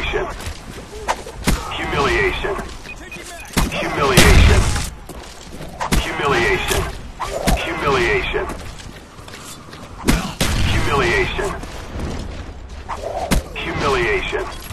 Humiliation. Humiliation. Humiliation. Humiliation. Humiliation. Humiliation. Humiliation.